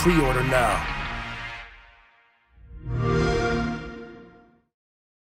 Pre-order now.